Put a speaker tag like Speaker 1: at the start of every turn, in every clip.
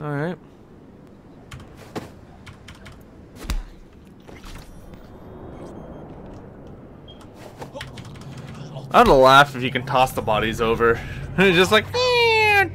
Speaker 1: Alright. I'd laugh if you can toss the bodies over. Just like, eh,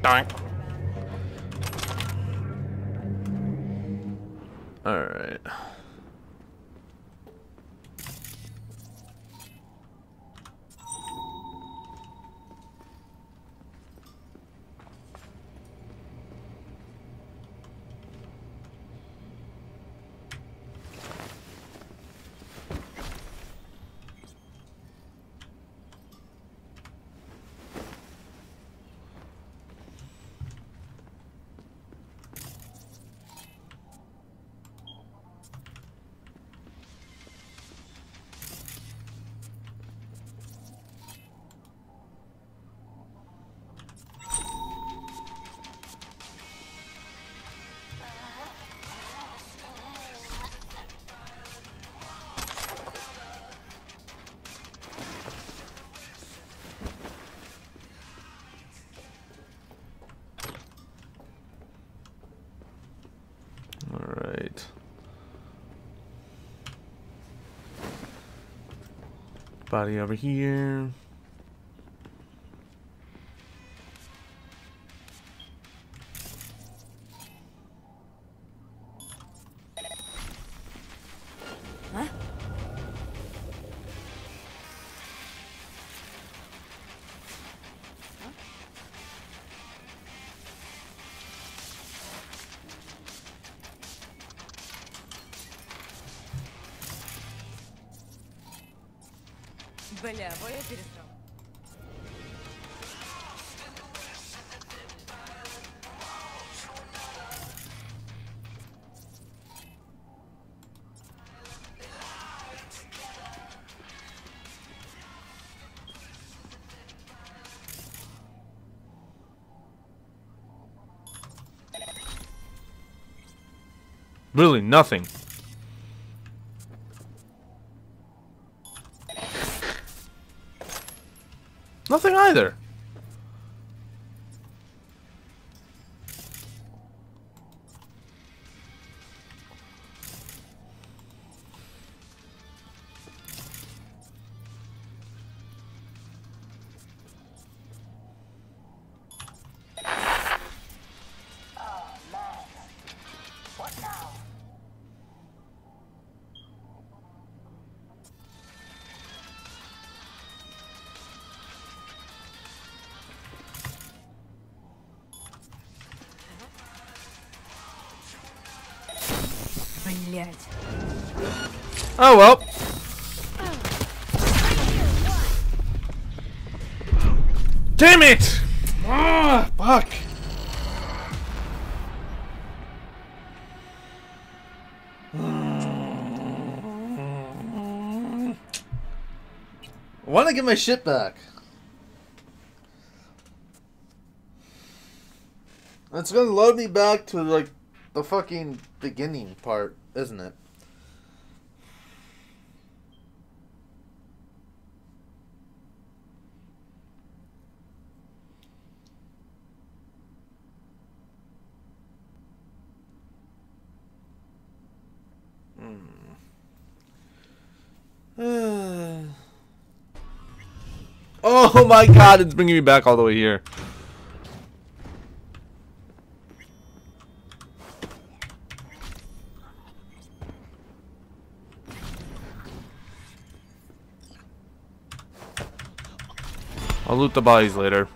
Speaker 1: Body over here.
Speaker 2: Бля, во я пересрал.
Speaker 1: Really, nothing. Nothing
Speaker 2: Блять.
Speaker 1: Oh well. Damn it! Ah, fuck.
Speaker 3: I want to get my shit back. It's gonna load me back to like the fucking beginning part, isn't it?
Speaker 1: Hmm. oh my god, it's bringing me back all the way here. I'll loot the bodies later.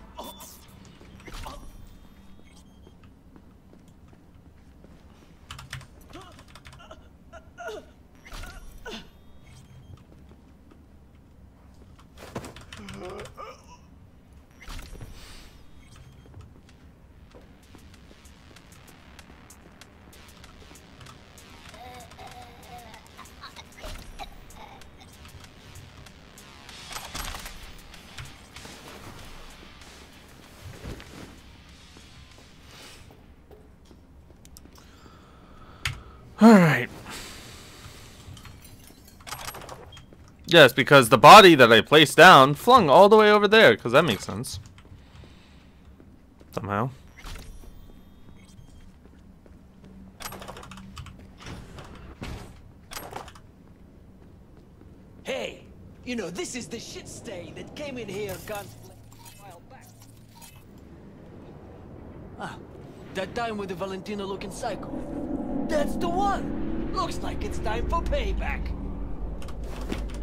Speaker 1: Alright. Yes, because the body that I placed down flung all the way over there, because that makes sense. Somehow.
Speaker 4: Hey, you know, this is the shit stay that came in here gunsblazing a while back. Ah, that time with the Valentina looking psycho. That's the one! Looks like it's time for payback.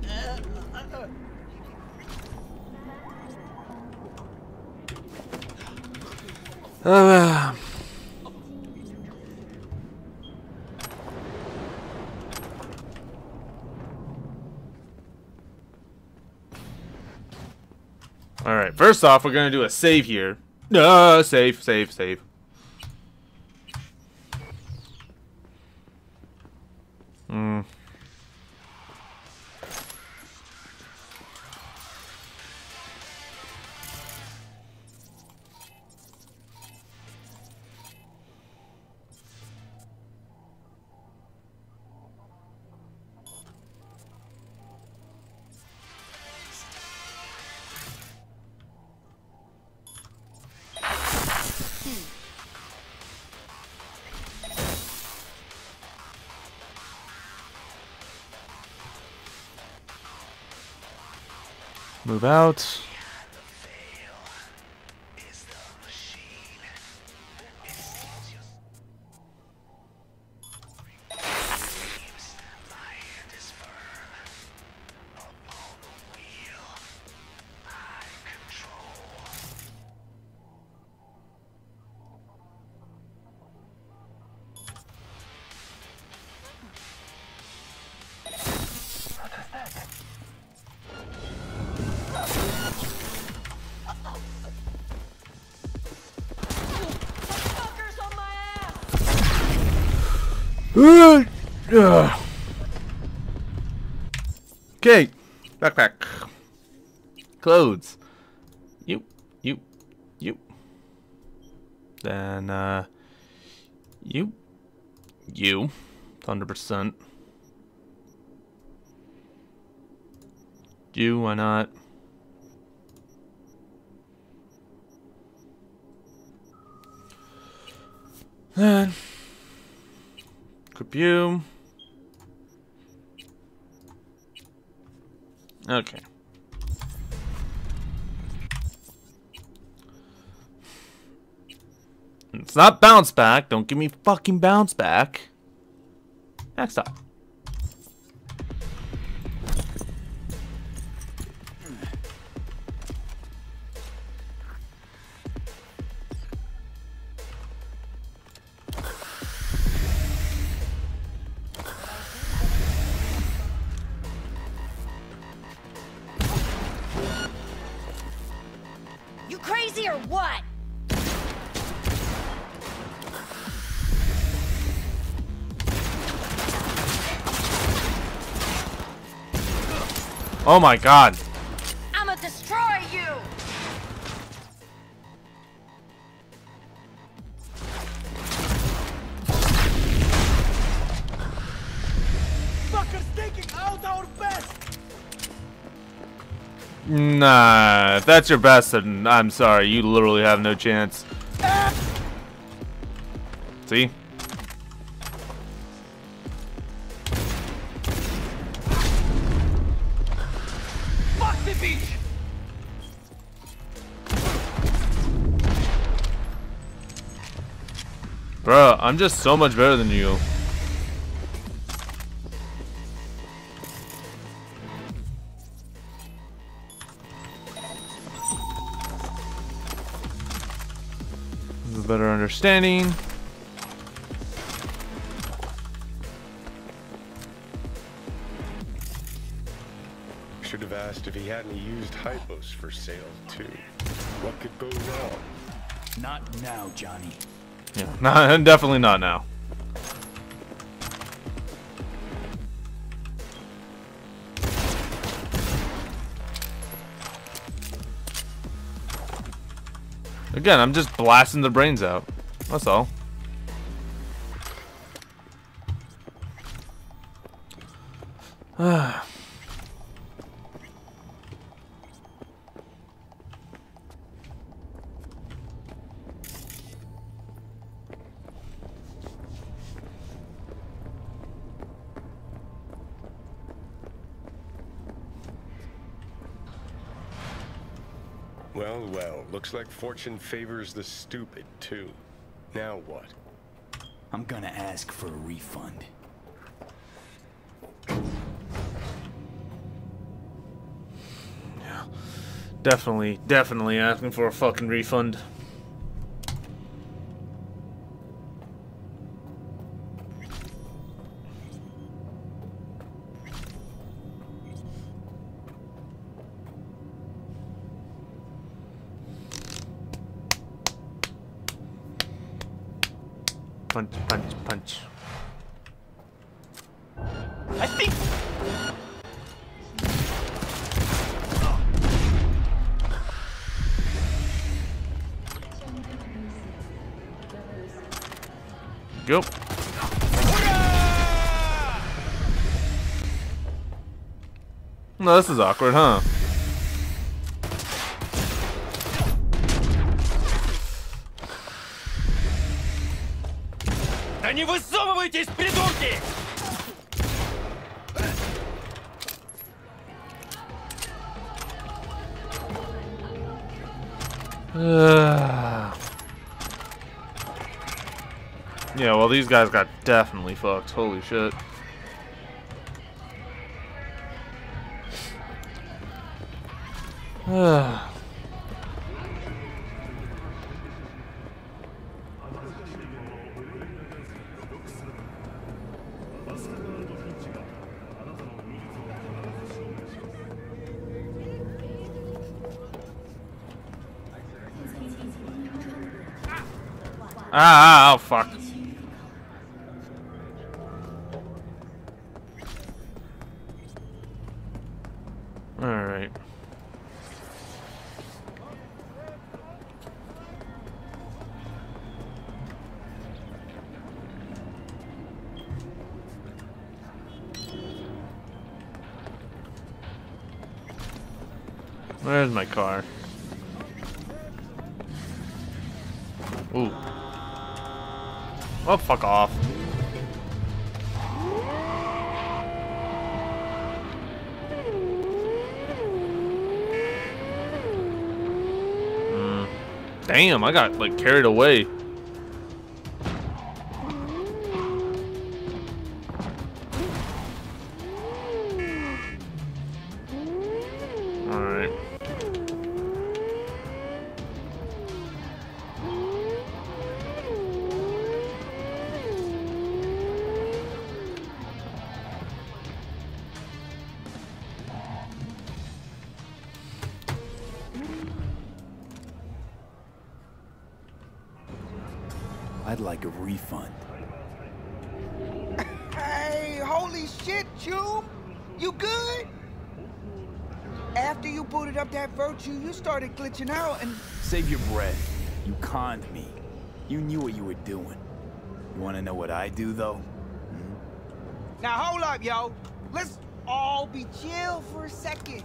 Speaker 4: Uh, uh, uh.
Speaker 1: Uh, All right. First off, we're gonna do a save here. Uh, save, save, save. Out. Okay, backpack. Clothes. You, you, you. Then, uh, you, you, hundred percent. You, why not? Then, equip. Okay. It's not bounce back. Don't give me fucking bounce back. Next up. Oh my god.
Speaker 2: I'ma destroy you!
Speaker 4: Fuckers taking out our best!
Speaker 1: Nah, if that's your best, then I'm sorry. You literally have no chance.
Speaker 4: Eh. See?
Speaker 1: Bruh, I'm just so much better than you. This is A better understanding.
Speaker 5: Should have asked if he had any used hypos for sale, too. What could go wrong?
Speaker 4: Not now, Johnny.
Speaker 1: Yeah, no, definitely not now. Again, I'm just blasting the brains out. That's all.
Speaker 5: Ah. Looks like fortune favors the stupid, too. Now what?
Speaker 6: I'm gonna ask for a refund. Yeah.
Speaker 1: Definitely, definitely asking for a fucking refund. Punch, punch, punch.
Speaker 6: I think
Speaker 1: Go. No, this is awkward, huh? yeah, well, these guys got definitely fucked. Holy shit. Ah, ah, oh, fuck. Alright. Where's my car? Ooh. Oh, fuck off. Hmm. Damn, I got, like, carried away.
Speaker 6: A refund.
Speaker 7: Hey, holy shit, Jube! You good? After you booted up that virtue, you started glitching out and...
Speaker 6: Save your breath. You conned me. You knew what you were doing. You wanna know what I do, though? Hmm?
Speaker 7: Now hold up, yo. Let's all be chill for a second.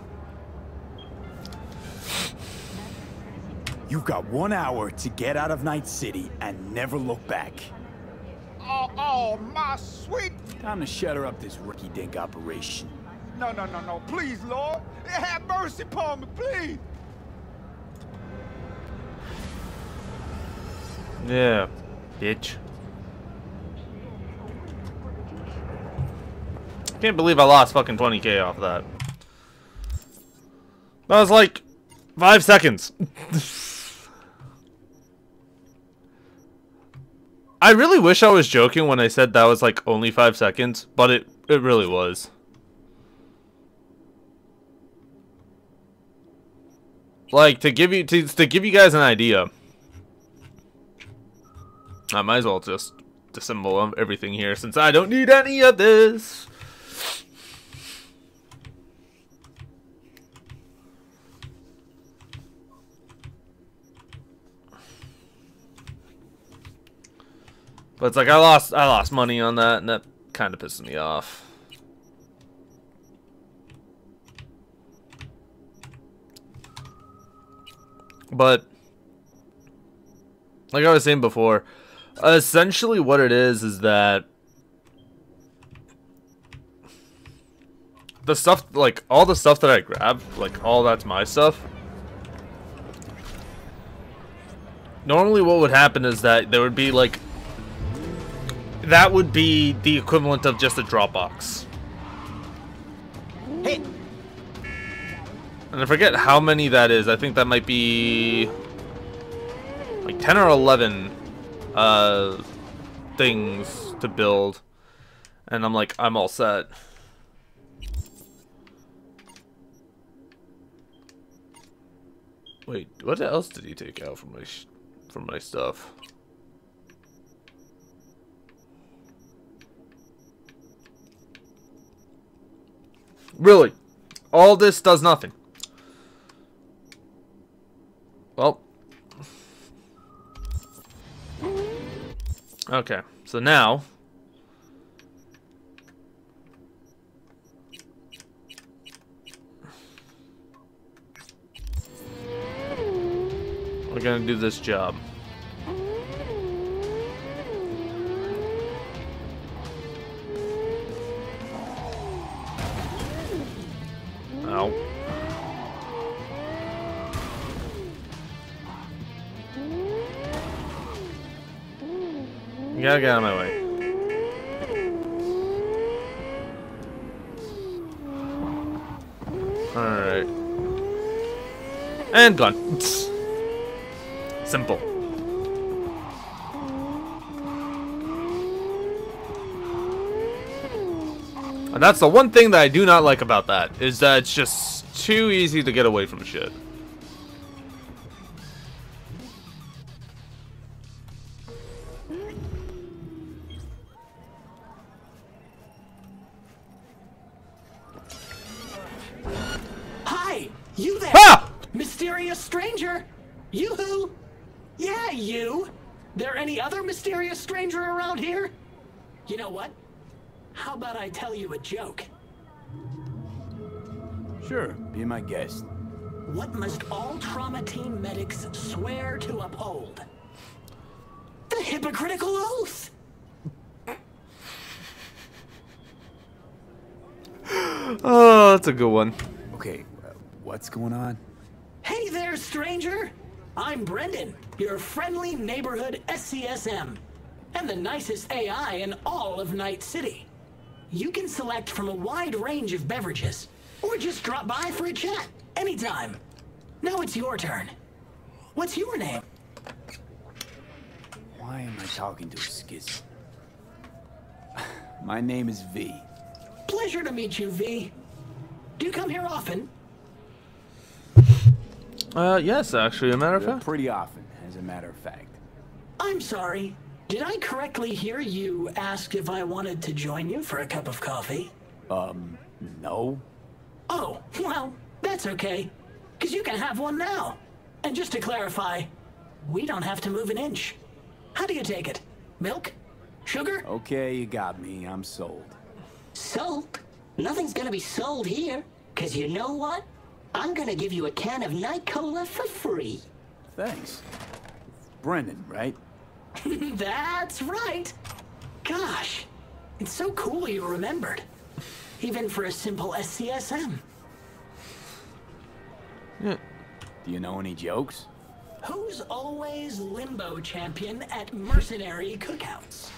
Speaker 6: You've got one hour to get out of Night City and never look back.
Speaker 7: Oh, oh, my sweet...
Speaker 6: Time to shutter up this rookie-dink operation.
Speaker 7: No, no, no, no. Please, Lord. Have mercy upon me, please.
Speaker 1: Yeah, bitch. Can't believe I lost fucking 20k off that. That was like five seconds. I really wish I was joking when I said that was like only five seconds, but it it really was. Like to give you to, to give you guys an idea. I might as well just disassemble everything here since I don't need any of this. But it's like I lost I lost money on that and that kind of pisses me off. But like I was saying before, essentially what it is is that the stuff like all the stuff that I grab, like all that's my stuff. normally what would happen is that there would be like that would be the equivalent of just a Dropbox.
Speaker 8: Hey,
Speaker 1: And I forget how many that is. I think that might be like 10 or 11 uh, things to build. And I'm like, I'm all set. Wait, what else did he take out from my sh from my stuff? Really? All this does nothing. Well. Okay, so now. We're gonna do this job. Gotta get out of my way. Alright. And gone. Simple. And that's the one thing that I do not like about that, is that it's just too easy to get away from shit.
Speaker 9: You there,
Speaker 1: Ah!
Speaker 9: mysterious stranger. You-hoo. Yeah, you. There any other mysterious stranger around here? You know what? How about I tell you a joke?
Speaker 6: Sure, be my guest.
Speaker 9: What must all trauma team medics swear to uphold? The hypocritical oath!
Speaker 1: Oh, that's a good one.
Speaker 6: What's going on?
Speaker 9: Hey there, stranger! I'm Brendan, your friendly neighborhood SCSM, and the nicest AI in all of Night City. You can select from a wide range of beverages, or just drop by for a chat anytime. Now it's your turn. What's your name?
Speaker 6: Why am I talking to a schiz? My name is V.
Speaker 9: Pleasure to meet you, V. Do you come here often?
Speaker 1: Uh, yes, actually, a matter of fact.
Speaker 6: Pretty often, as a matter of fact.
Speaker 9: I'm sorry. Did I correctly hear you ask if I wanted to join you for a cup of coffee?
Speaker 6: Um, no?
Speaker 9: Oh, well, that's okay. Because you can have one now. And just to clarify, we don't have to move an inch. How do you take it? Milk? Sugar?
Speaker 6: Okay, you got me. I'm sold.
Speaker 10: Sold? Nothing's gonna be sold here. Cause you know what? I'm gonna give you a can of Nicola for free.
Speaker 6: Thanks. Brendan, right?
Speaker 9: That's right. Gosh, it's so cool you remembered. Even for a simple SCSM.
Speaker 6: Do you know any jokes?
Speaker 9: Who's always limbo champion at mercenary cookouts?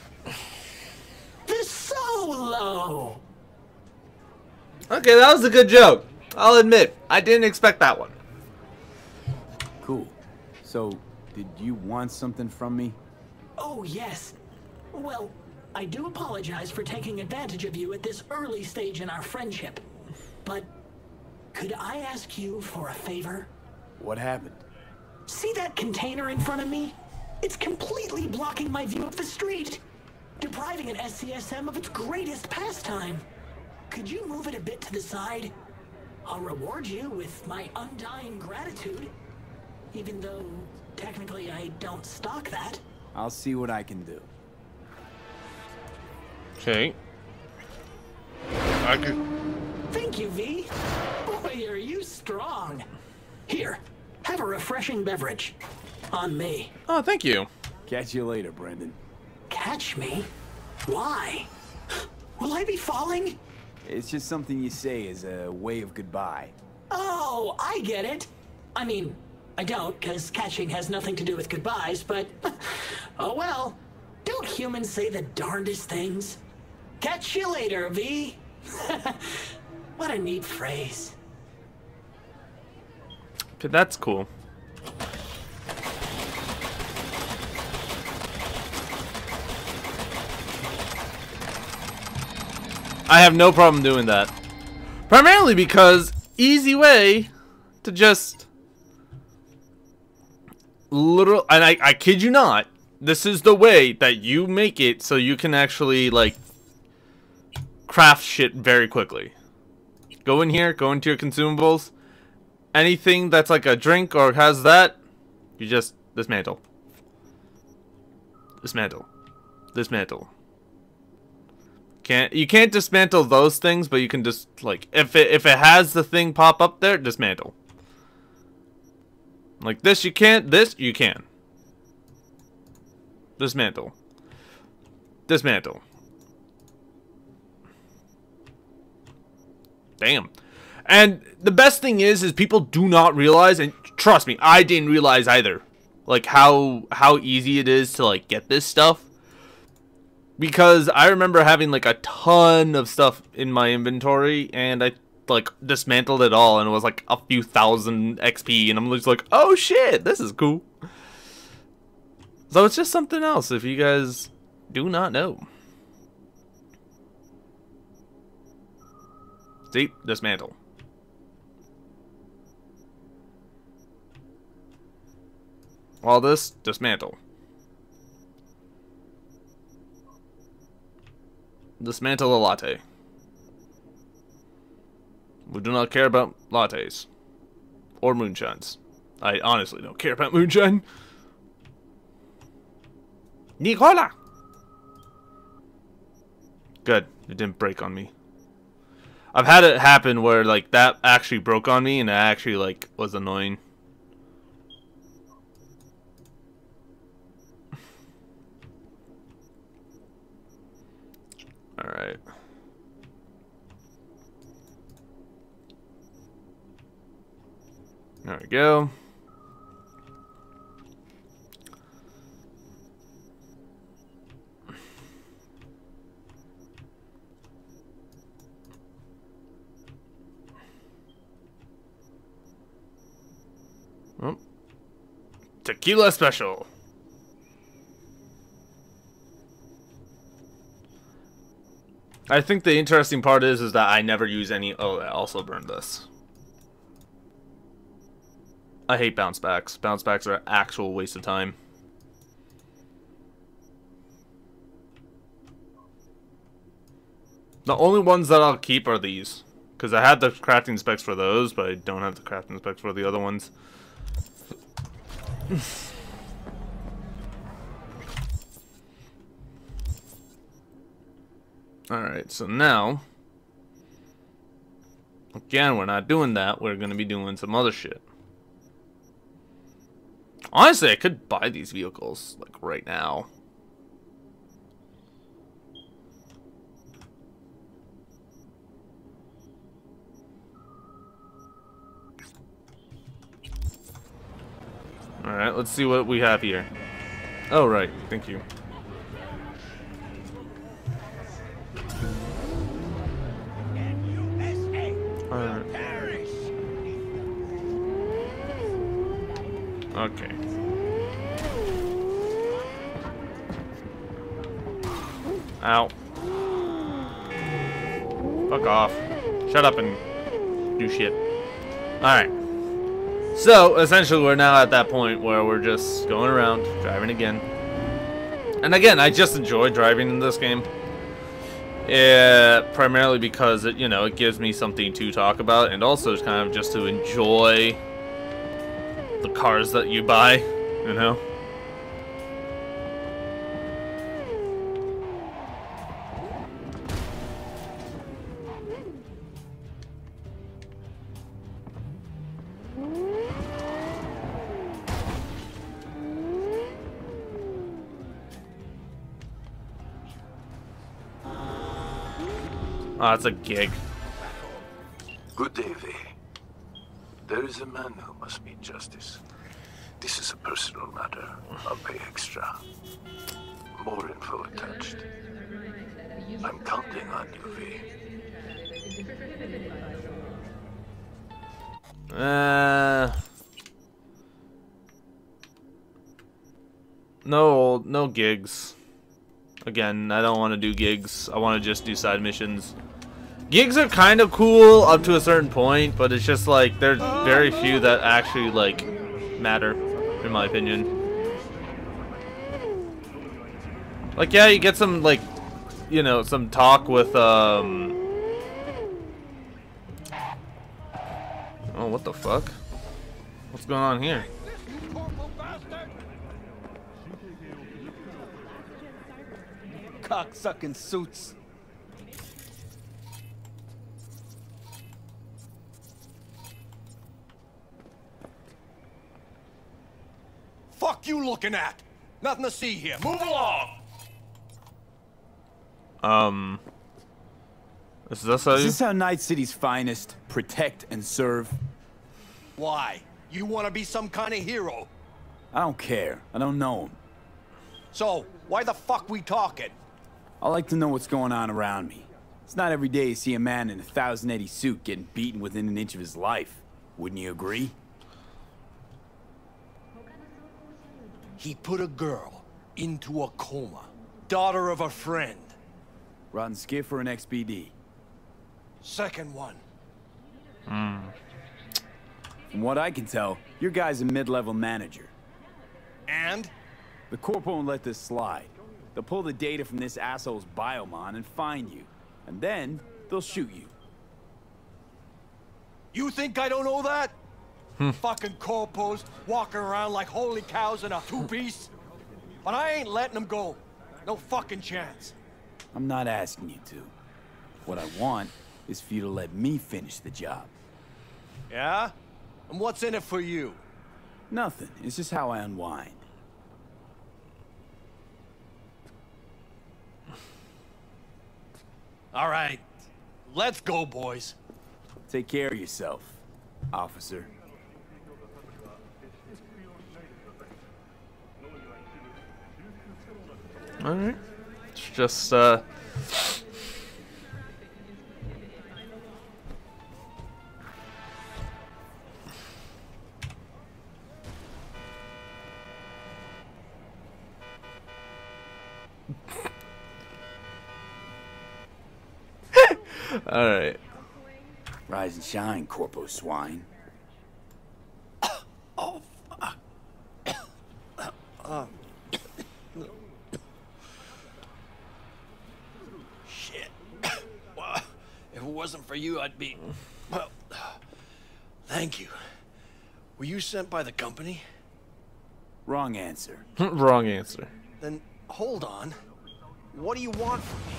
Speaker 9: The Solo!
Speaker 1: Okay, that was a good joke. I'll admit, I didn't expect that one.
Speaker 6: Cool. So, did you want something from me?
Speaker 9: Oh, yes. Well, I do apologize for taking advantage of you at this early stage in our friendship. But could I ask you for a favor?
Speaker 6: What happened?
Speaker 9: See that container in front of me? It's completely blocking my view of the street, depriving an SCSM of its greatest pastime. Could you move it a bit to the side? I'll reward you with my undying gratitude, even though technically I don't stock that.
Speaker 6: I'll see what I can do.
Speaker 1: Okay. I could.
Speaker 9: Thank you, V. Boy, are you strong. Here, have a refreshing beverage. On me.
Speaker 1: Oh, thank you.
Speaker 6: Catch you later, Brendan.
Speaker 9: Catch me? Why? Will I be falling?
Speaker 6: It's just something you say as a way of goodbye.
Speaker 9: Oh, I get it. I mean, I don't, because catching has nothing to do with goodbyes, but oh well. Don't humans say the darndest things? Catch you later, V. what a neat phrase.
Speaker 1: Okay, that's cool. I have no problem doing that. Primarily because easy way to just literal and I, I kid you not, this is the way that you make it so you can actually like craft shit very quickly. Go in here, go into your consumables. Anything that's like a drink or has that, you just dismantle. Dismantle. Dismantle. Can't you can't dismantle those things, but you can just like if it if it has the thing pop up there, dismantle. Like this you can't, this you can. Dismantle. Dismantle. Damn. And the best thing is, is people do not realize, and trust me, I didn't realize either, like how how easy it is to like get this stuff. Because I remember having like a ton of stuff in my inventory, and I like dismantled it all, and it was like a few thousand XP, and I'm just like, oh shit, this is cool. So it's just something else if you guys do not know. See, dismantle. All this, dismantle. Dismantle a latte. We do not care about lattes. Or moonshines. I honestly don't care about moonshine. Nicola! Good. It didn't break on me. I've had it happen where, like, that actually broke on me and it actually, like, was annoying. Alright. There we go. Oh. Tequila special. I think the interesting part is is that I never use any. Oh, I also burned this. I hate bounce backs. Bounce backs are actual waste of time. The only ones that I'll keep are these. Because I had the crafting specs for those, but I don't have the crafting specs for the other ones. Alright, so now... Again, we're not doing that. We're going to be doing some other shit. Honestly, I could buy these vehicles, like, right now. Alright, let's see what we have here. Oh, right. Thank you. Okay. Ow. Fuck off. Shut up and do shit. Alright. So, essentially, we're now at that point where we're just going around, driving again. And again, I just enjoy driving in this game. Yeah, primarily because it, you know, it gives me something to talk about, and also kind of just to enjoy the cars that you buy, you know? Ah, oh, it's a gig.
Speaker 11: Good day, V. There is a man who must meet justice. This is a personal matter. I'll pay extra. More info attached. I'm counting on you, V.
Speaker 1: Uh, no, no gigs. Again, I don't want to do gigs. I want to just do side missions. Gigs are kind of cool up to a certain point, but it's just like there's very few that actually like matter, in my opinion. Like, yeah, you get some like, you know, some talk with um. Oh, what the fuck? What's going on here?
Speaker 7: Cocksucking suits.
Speaker 4: Fuck you looking at? Nothing to see here. Move along.
Speaker 1: Um. Is this how
Speaker 6: Is
Speaker 1: you?
Speaker 6: this how Night City's finest protect and serve?
Speaker 4: Why? You want to be some kind of hero?
Speaker 6: I don't care. I don't know him.
Speaker 4: So, why the fuck we talking?
Speaker 6: I like to know what's going on around me. It's not every day you see a man in a 1080 suit getting beaten within an inch of his life. Wouldn't you agree?
Speaker 4: He put a girl into a coma. Daughter of a friend.
Speaker 6: Rotten skiff for an XBD?
Speaker 4: Second one.
Speaker 1: Hmm.
Speaker 6: From what I can tell, your guy's a mid-level manager.
Speaker 4: And?
Speaker 6: The Corp won't let this slide. They'll pull the data from this asshole's biomon and find you. And then, they'll shoot you.
Speaker 4: You think I don't know that? Fucking corpos walking around like holy cows in a two-piece. But I ain't letting them go. No fucking chance.
Speaker 6: I'm not asking you to. What I want is for you to let me finish the job.
Speaker 4: Yeah? And what's in it for you?
Speaker 6: Nothing. It's just how I unwind.
Speaker 4: All right. Let's go, boys.
Speaker 6: Take care of yourself, officer.
Speaker 1: Alright. It's just, uh... Alright.
Speaker 6: Rise and shine, Corpo Swine.
Speaker 4: Oh, fuck. Uh. Shit. Well, if it wasn't for you, I'd be... Well, thank you. Were you sent by the company?
Speaker 6: Wrong answer.
Speaker 1: Wrong answer.
Speaker 4: Then, hold on. What do you want from me?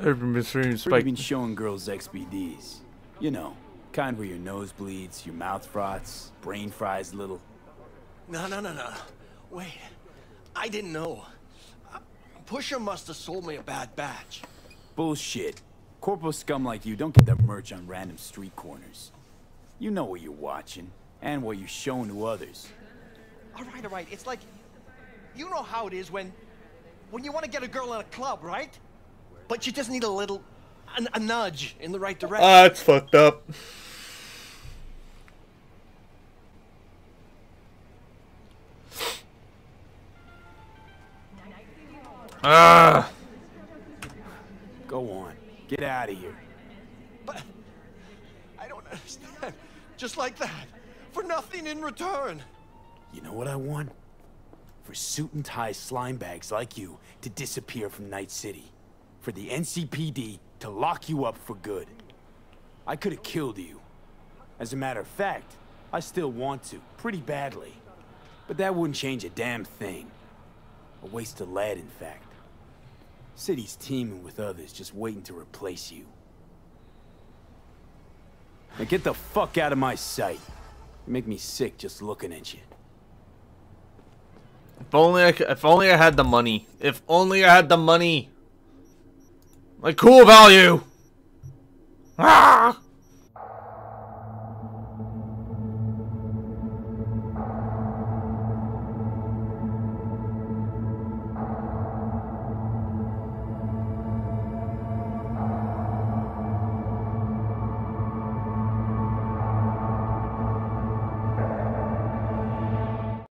Speaker 1: Urban Mystery
Speaker 6: Where
Speaker 1: Spike.
Speaker 6: been showing girls XBDs? You know, kind where your nose bleeds, your mouth froths, brain fries a little.
Speaker 4: No, no, no, no. Wait. I didn't know. Pusher must have sold me a bad batch.
Speaker 6: Bullshit. Corpo scum like you don't get that merch on random street corners. You know what you're watching, and what you're showing to others.
Speaker 4: All right, all right. It's like, you know how it is when, when you want to get a girl in a club, right? But you just need a little, a, a nudge in the right direction.
Speaker 1: Ah, it's fucked up. Ah.
Speaker 6: Go on. Get out of here.
Speaker 4: But I don't understand. Just like that, for nothing in return.
Speaker 6: You know what I want? For suit and tie slime bags like you to disappear from Night City. For the NCPD to lock you up for good. I could have killed you. As a matter of fact, I still want to, pretty badly. But that wouldn't change a damn thing. A waste of lead, in fact. City's teeming with others just waiting to replace you. Now get the fuck out of my sight. You make me sick just looking at you.
Speaker 1: If only I, c- if only I had the money. If only I had the money. Like cool value. Ah!